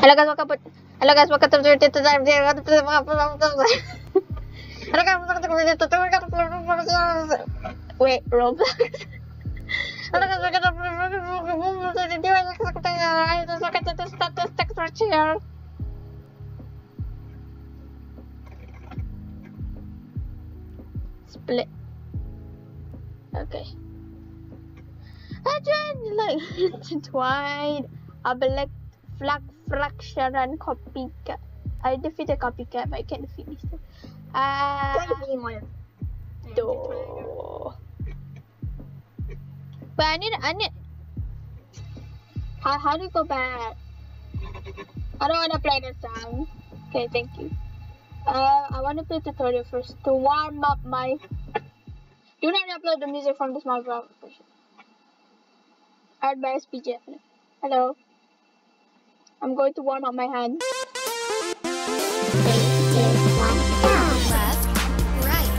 Hello guys, welcome. Hello guys, welcome to the time. Hello guys, welcome to the today. wait, Roblox. Hello guys, welcome to the status text right here. Split. Okay. I tried like intertwined, abelect, flag, fraction, and copycat. I defeated copycat, but I can't defeat this two. Uh, do. But I need, I need. How, how do you go back? I don't want to play this song. Okay, thank you. Uh, I want to play tutorial first to warm up my. Do not upload the music from the small browser version. Art by SPJ. Hello. I'm going to warm up my hand. Left, right,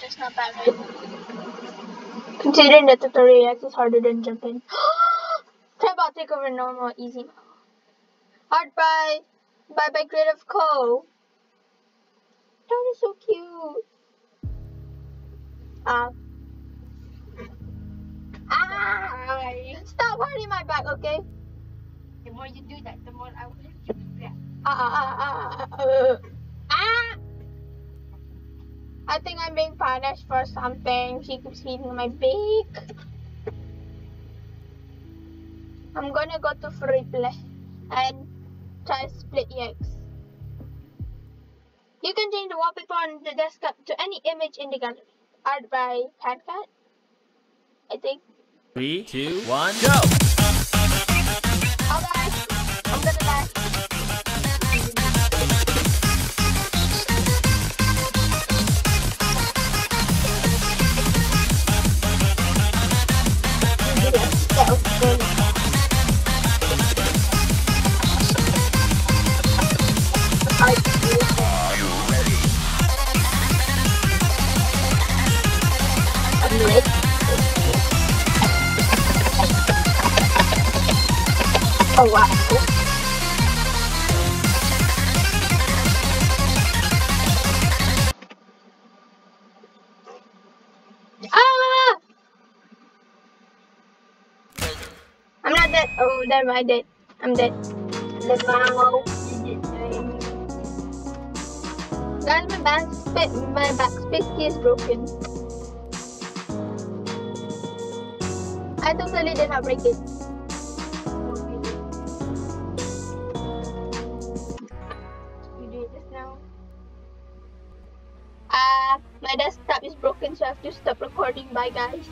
Just not bad, right? Considering that the tutorial X is harder than jumping. Try about take over normal, easy. Hard by, by, by Creative Co. That is so cute. Ah. Ah! Stop hurting my back, okay? The more you do that, the more I will hit you that. Ah, ah, ah, ah, ah, uh, ah! I think I'm being punished for something. She keeps hitting my beak. I'm gonna go to free play and try split EX. You can change the wallpaper on the desktop to any image in the gallery. Art by Pancat. I think. Three, two, one, go! Oh guys, I'm gonna die. Ah! I'm not dead. Oh, damn, I dead. I'm dead. The wow. Guys, my backspace, my backspace key is broken. I totally did not break it. My desktop is broken, so I have to stop recording. Bye, guys.